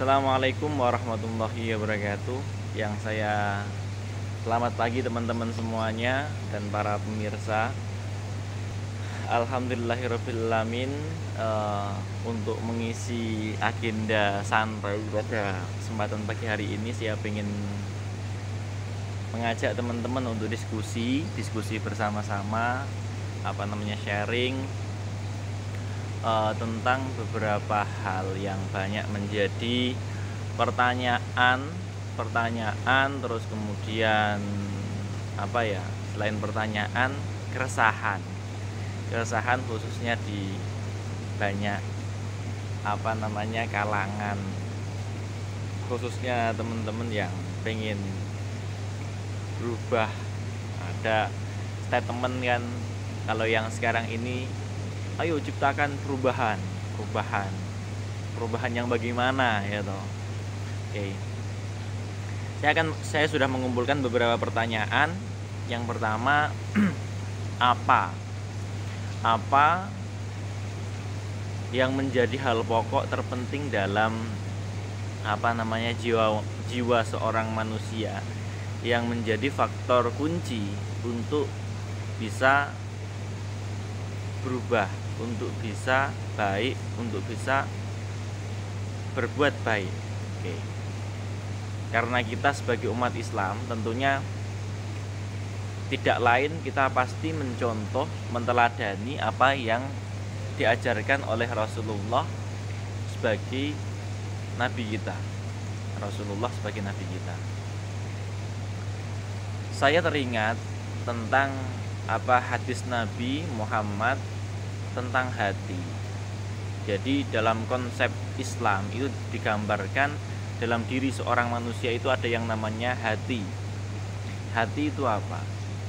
Assalamualaikum warahmatullahi wabarakatuh. Yang saya Selamat pagi teman-teman semuanya Dan para pemirsa. Alhamdulillahirrahmanirrahim uh, Untuk mengisi agenda santai pada kesempatan pagi hari ini Saya ingin mengajak teman-teman untuk diskusi Diskusi bersama-sama Apa namanya sharing uh, tentang beberapa hal yang banyak menjadi pertanyaan pertanyaan terus kemudian apa ya selain pertanyaan keresahan. Keresahan khususnya di banyak apa namanya kalangan. Khususnya teman-teman yang pengen berubah. Ada statement kan kalau yang sekarang ini ayo ciptakan perubahan perubahan. Perubahan yang bagaimana ya toh. Oke. Saya akan saya sudah mengumpulkan beberapa pertanyaan. Yang pertama apa? Apa yang menjadi hal pokok terpenting dalam apa namanya jiwa jiwa seorang manusia yang menjadi faktor kunci untuk bisa berubah untuk bisa baik, untuk bisa berbuat baik. Oke. Karena kita sebagai umat Islam tentunya tidak lain kita pasti mencontoh, menteladani apa yang diajarkan oleh Rasulullah sebagai nabi kita. Rasulullah sebagai nabi kita. Saya teringat tentang apa hadis Nabi Muhammad tentang hati. Jadi dalam konsep Islam itu digambarkan dalam diri seorang manusia itu ada yang namanya hati. Hati itu apa?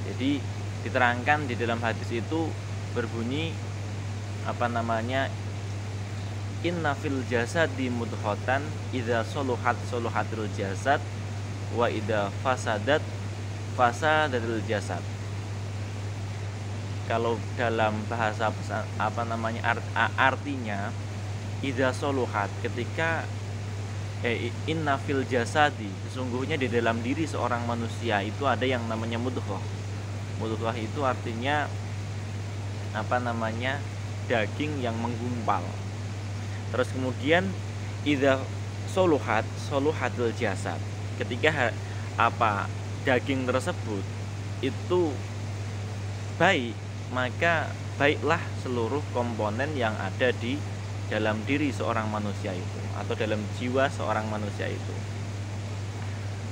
Jadi diterangkan di dalam hadis itu berbunyi apa namanya Inna fil jasadi mudhotan idza soluhat soluhatil jasad wa idza fasadat fasadatil jasad kalau dalam bahasa apa namanya art, artinya ida soluhat ketika eh, inna fil jasadi sesungguhnya di dalam diri seorang manusia itu ada yang namanya mudghah. Mudghah itu artinya apa namanya daging yang menggumpal. Terus kemudian ida soluhat soluhatul jasad. Ketika apa daging tersebut itu baik maka baiklah seluruh komponen yang ada di dalam diri seorang manusia itu atau dalam jiwa seorang manusia itu.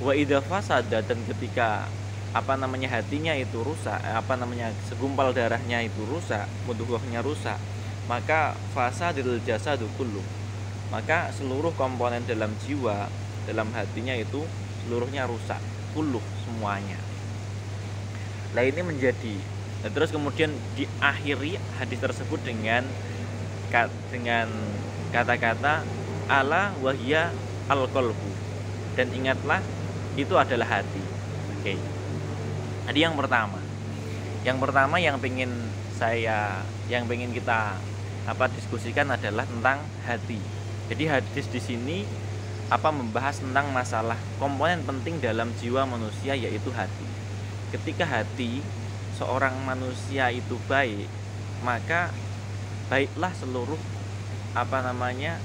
Wa idza fasada dan ketika apa namanya hatinya itu rusak, eh, apa namanya segumpal darahnya itu rusak, mudghahnya rusak, maka fasadil jasadu kullu. Maka seluruh komponen dalam jiwa, dalam hatinya itu seluruhnya rusak, kullu semuanya. Nah ini menjadi dan terus kemudian diakhiri hadis tersebut dengan dengan kata-kata ala wahya al -kolbu. dan ingatlah itu adalah hati oke okay. jadi yang pertama yang pertama yang pengen saya yang pengen kita apa diskusikan adalah tentang hati jadi hadis di sini apa membahas tentang masalah komponen penting dalam jiwa manusia yaitu hati ketika hati seorang manusia itu baik maka baiklah seluruh apa namanya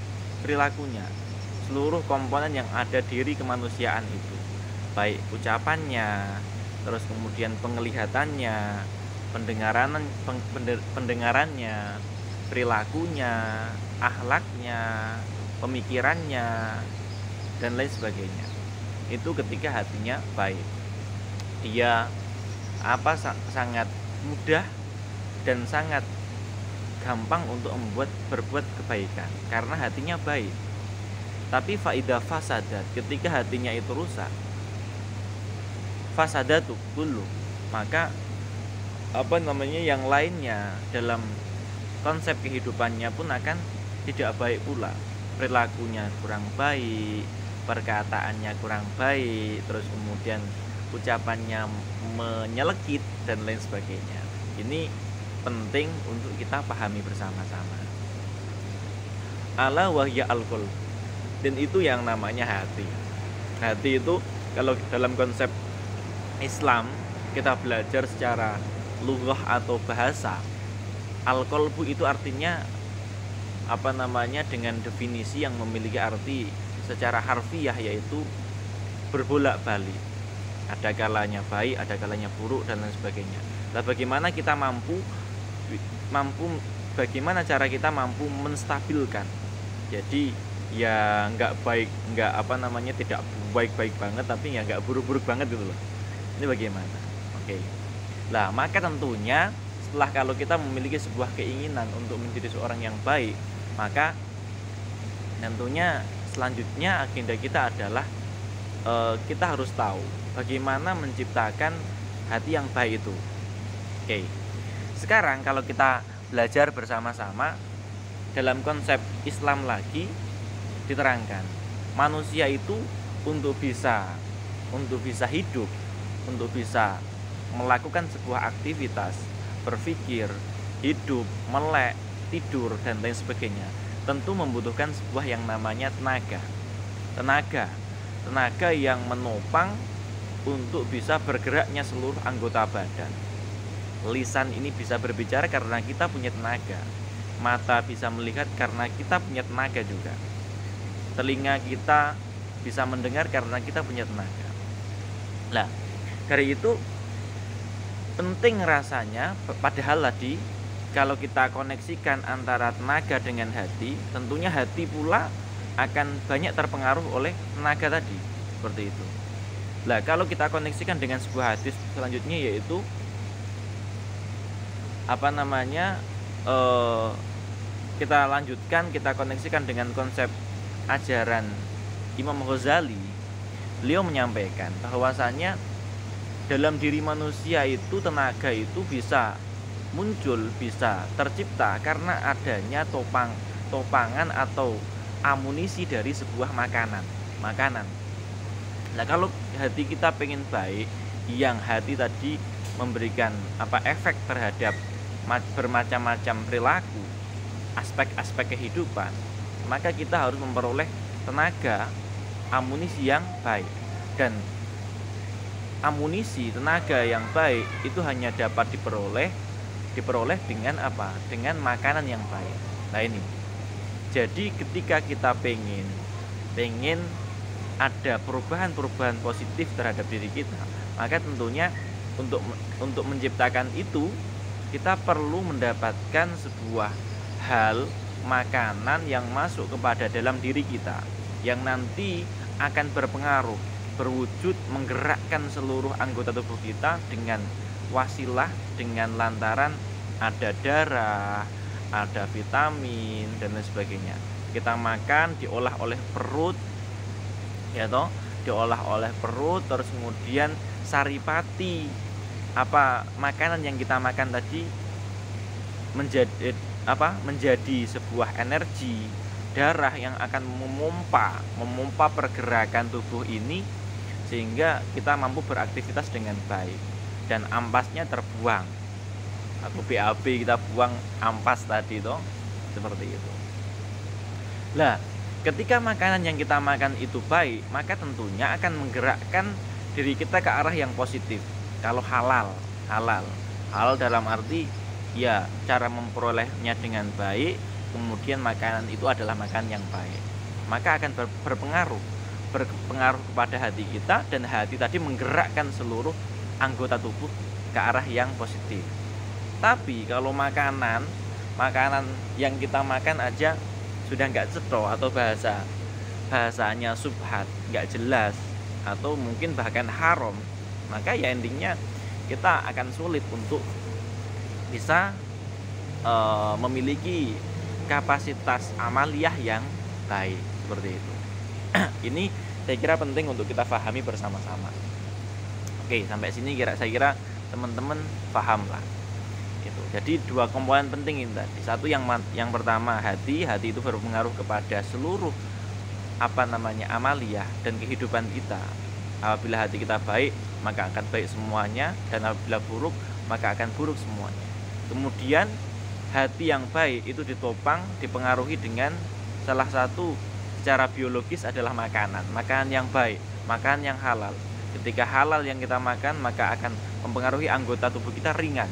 perilakunya. Seluruh komponen yang ada diri kemanusiaan itu. Baik ucapannya terus kemudian penglihatannya pendengaran pendengarannya perilakunya akhlaknya pemikirannya dan lain sebagainya. Itu ketika hatinya baik. Dia apa sangat mudah dan sangat gampang untuk membuat berbuat kebaikan. Karena hatinya baik. Tapi faidah fasadat ketika hatinya itu rusak fasadatu dulu maka apa namanya yang lainnya dalam konsep kehidupannya pun akan tidak baik pula. Perilakunya kurang baik perkataannya kurang baik terus kemudian ucapannya menyelekit dan lain sebagainya. Ini penting untuk kita pahami bersama-sama. Ala wahya alkohol. dan itu yang namanya hati hati itu kalau dalam konsep Islam kita belajar secara lughah atau bahasa al-qalbu itu artinya apa namanya dengan definisi yang memiliki arti secara harfiah yaitu berbolak-balik ada kalanya baik ada kalanya buruk dan lain sebagainya. Nah bagaimana kita mampu mampu bagaimana cara kita mampu menstabilkan? Jadi ya nggak baik nggak apa namanya tidak baik-baik banget tapi ya nggak buruk-buruk banget gitu loh. Ini bagaimana? Oke. Lah maka tentunya setelah kalau kita memiliki sebuah keinginan untuk menjadi seorang yang baik maka tentunya selanjutnya agenda kita adalah e, kita harus tahu bagaimana menciptakan hati yang baik itu. Oke. Sekarang kalau kita belajar bersama-sama dalam konsep Islam lagi diterangkan. Manusia itu untuk bisa untuk bisa hidup untuk bisa melakukan sebuah aktivitas berpikir hidup melek tidur dan lain sebagainya tentu membutuhkan sebuah yang namanya tenaga. Tenaga tenaga yang menopang untuk bisa bergeraknya seluruh anggota badan. Lisan ini bisa berbicara karena kita punya tenaga. Mata bisa melihat karena kita punya tenaga juga. Telinga kita bisa mendengar karena kita punya tenaga. Lah dari itu penting rasanya padahal tadi kalau kita koneksikan antara tenaga dengan hati tentunya hati pula akan banyak terpengaruh oleh tenaga tadi seperti itu. Lah kalau kita koneksikan dengan sebuah hadis selanjutnya yaitu apa namanya uh, kita lanjutkan kita koneksikan dengan konsep ajaran Imam Ghazali beliau menyampaikan bahwasanya dalam diri manusia itu tenaga itu bisa muncul bisa tercipta karena adanya topang topangan atau amunisi dari sebuah makanan makanan nah kalau hati kita pengen baik yang hati tadi memberikan apa efek terhadap bermacam-macam perilaku, aspek-aspek kehidupan, maka kita harus memperoleh tenaga amunisi yang baik. Dan amunisi tenaga yang baik itu hanya dapat diperoleh diperoleh dengan apa? Dengan makanan yang baik. Nah ini. Jadi ketika kita pengen. Pengen ada perubahan-perubahan positif terhadap diri kita, maka tentunya untuk untuk menciptakan itu kita perlu mendapatkan sebuah hal makanan yang masuk kepada dalam diri kita yang nanti akan berpengaruh berwujud menggerakkan seluruh anggota tubuh kita dengan wasilah dengan lantaran ada darah, ada vitamin dan lain sebagainya. Kita makan diolah oleh perut ya toh, diolah oleh perut terus kemudian saripati. Apa makanan yang kita makan tadi menjadi apa menjadi sebuah energi darah yang akan memompa memompa pergerakan tubuh ini sehingga kita mampu beraktivitas dengan baik dan ampasnya terbuang atau BAB kita buang ampas tadi toh seperti itu. Lah, ketika makanan yang kita makan itu baik, maka tentunya akan menggerakkan diri kita ke arah yang positif. Kalau halal halal. Halal dalam arti ya cara memperolehnya dengan baik kemudian makanan itu adalah makan yang baik. Maka akan berpengaruh. Berpengaruh kepada hati kita dan hati tadi menggerakkan seluruh anggota tubuh ke arah yang positif tapi kalau makanan makanan yang kita makan aja sudah nggak ceto atau bahasa bahasanya subhat nggak jelas atau mungkin bahkan haram maka ya endingnya kita akan sulit untuk bisa e, memiliki kapasitas amaliyah yang baik seperti itu. Ini saya kira penting untuk kita pahami bersama-sama. Oke sampai sini kira saya kira teman-teman paham lah itu jadi dua komponen penting ini tadi. Satu yang yang pertama hati. Hati itu berpengaruh kepada seluruh apa namanya amaliyah dan kehidupan kita. Apabila hati kita baik maka akan baik semuanya. Dan apabila buruk maka akan buruk semuanya. Kemudian hati yang baik itu ditopang dipengaruhi dengan salah satu secara biologis adalah makanan. Makanan yang baik makanan yang halal. Ketika halal yang kita makan maka akan mempengaruhi anggota tubuh kita ringan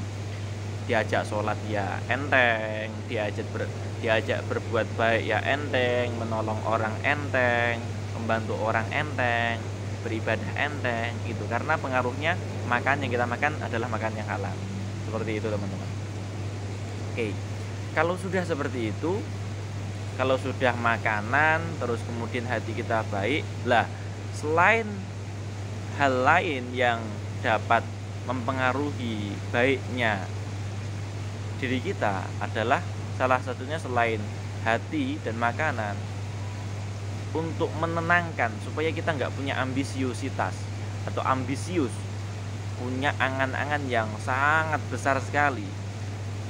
diajak sholat ya enteng. Diajak ber, diajak berbuat baik ya enteng. Menolong orang enteng. Membantu orang enteng. Beribadah enteng itu karena pengaruhnya makan yang kita makan adalah makan yang halal. Seperti itu teman-teman. Oke. Kalau sudah seperti itu kalau sudah makanan terus kemudian hati kita baik lah selain hal lain yang dapat mempengaruhi baiknya diri kita adalah salah satunya selain hati dan makanan. Untuk menenangkan supaya kita nggak punya ambisiositas atau ambisius punya angan-angan yang sangat besar sekali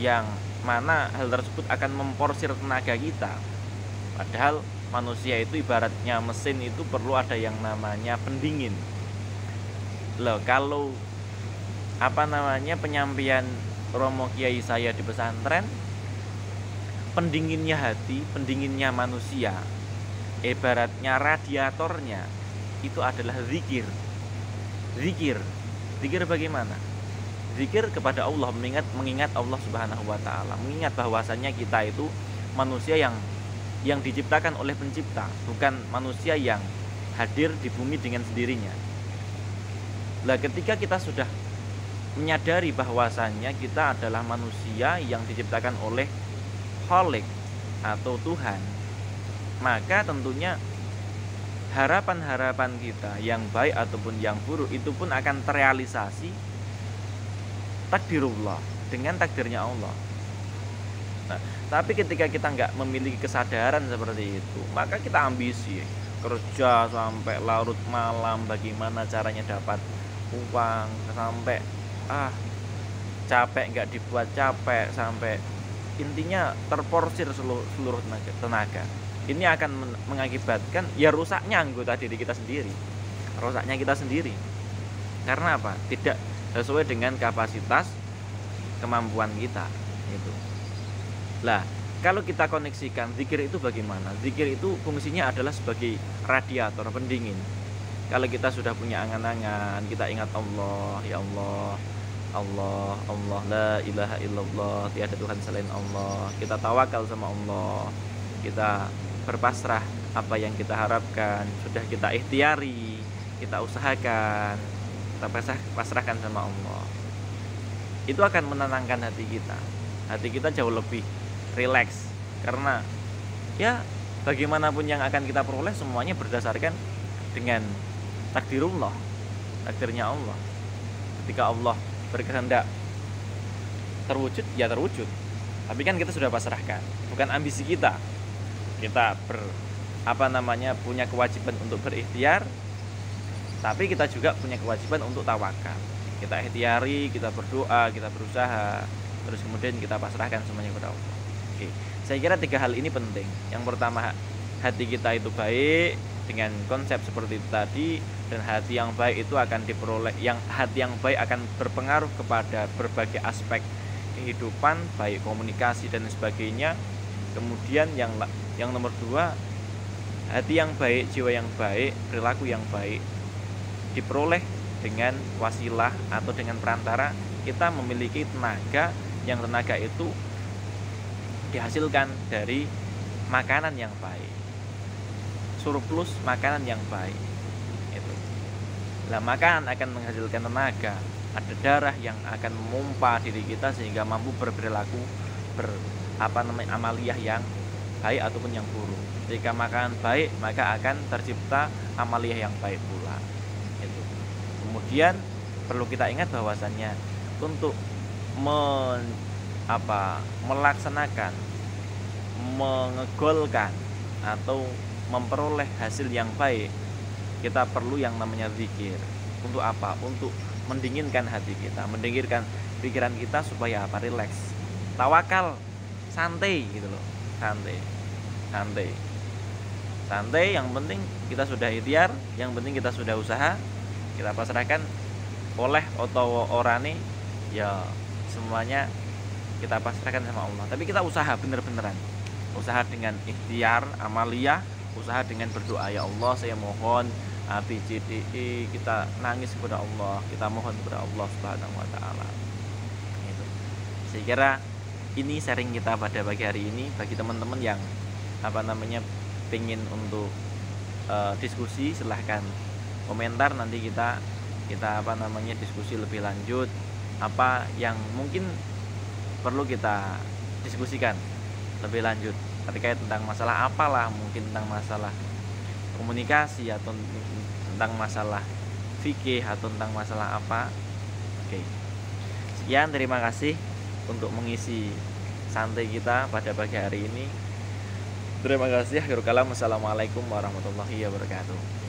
yang mana hal tersebut akan memporsir tenaga kita. Padahal manusia itu ibaratnya mesin itu perlu ada yang namanya pendingin. Loh kalau apa namanya penyampaian Romo Kiai saya di pesantren pendinginnya hati, pendinginnya manusia ibaratnya radiatornya itu adalah zikir. Zikir. Zikir bagaimana? Zikir kepada Allah mengingat mengingat Allah Subhanahu wa taala. Mengingat bahwasanya kita itu manusia yang yang diciptakan oleh pencipta bukan manusia yang hadir di bumi dengan sendirinya. Lah ketika kita sudah menyadari bahwasannya kita adalah manusia yang diciptakan oleh Kholik atau Tuhan maka tentunya harapan-harapan kita yang baik ataupun yang buruk itu pun akan terrealisasi takdirullah dengan takdirnya Allah. Nah, tapi ketika kita nggak memiliki kesadaran seperti itu maka kita ambisi kerja sampai larut malam bagaimana caranya dapat uang sampai ah capek nggak dibuat capek sampai intinya terporsir seluruh, seluruh tenaga, tenaga. Ini akan mengakibatkan ya rusaknya anggota diri kita sendiri. Rusaknya kita sendiri. Karena apa? Tidak sesuai dengan kapasitas kemampuan kita itu lah kalau kita koneksikan zikir itu bagaimana? Zikir itu fungsinya adalah sebagai radiator pendingin kalau kita sudah punya angan-angan kita ingat Allah ya Allah Allah Allah la ilaha illallah tiada Tuhan selain Allah. Kita tawakal sama Allah kita berpasrah apa yang kita harapkan sudah kita ikhtiari kita usahakan kita pasrah, pasrahkan sama Allah. Itu akan menenangkan hati kita. Hati kita jauh lebih rileks. Karena ya bagaimanapun yang akan kita peroleh semuanya berdasarkan dengan takdirullah takdirnya Allah. Ketika Allah berkehendak terwujud ya terwujud. Tapi kan kita sudah pasrahkan. Bukan ambisi kita. Kita ber apa namanya punya kewajiban untuk berikhtiar tapi kita juga punya kewajiban untuk tawakal. Kita ikhtiari kita berdoa kita berusaha terus kemudian kita pasrahkan semuanya kepada Allah. Oke. Saya kira tiga hal ini penting. Yang pertama hati kita itu baik dengan konsep seperti tadi dan hati yang baik itu akan diperoleh yang hati yang baik akan berpengaruh kepada berbagai aspek kehidupan baik komunikasi dan sebagainya. Kemudian yang yang nomor dua hati yang baik jiwa yang baik perilaku yang baik diperoleh dengan wasilah atau dengan perantara. Kita memiliki tenaga yang tenaga itu dihasilkan dari makanan yang baik surplus makanan yang baik itu nah makanan akan menghasilkan tenaga ada darah yang akan memompa diri kita sehingga mampu berperilaku ber apa namanya amaliyah yang baik ataupun yang buruk. Jika makanan baik maka akan tercipta amaliyah yang baik pula itu kemudian perlu kita ingat bahwasannya untuk men, apa melaksanakan mengegolkan atau memperoleh hasil yang baik kita perlu yang namanya zikir. Untuk apa? Untuk mendinginkan hati kita mendinginkan pikiran kita supaya apa? Rileks tawakal. Santai gitu loh. Santai. Santai. Santai yang penting kita sudah ikhtiar yang penting kita sudah usaha kita pasrahkan. Oleh atau orani ya semuanya kita pasrahkan sama Allah. Tapi kita usaha bener-beneran. Usaha dengan ikhtiar amalia usaha dengan berdoa ya Allah saya mohon A B C D E kita nangis kepada Allah kita mohon kepada Allah Subhanahu wa taala. Itu saya kira ini sharing kita pada pagi hari ini bagi teman-teman yang apa namanya pengen untuk uh, diskusi silahkan komentar. Nanti kita kita apa namanya diskusi lebih lanjut. Apa yang mungkin perlu kita diskusikan lebih lanjut terkait tentang masalah apalah mungkin tentang masalah komunikasi atau tentang masalah fikih atau tentang masalah apa. Oke. Sekian terima kasih untuk mengisi santai kita pada pagi hari ini. Terima kasih akhir kalam. Assalamualaikum warahmatullahi wabarakatuh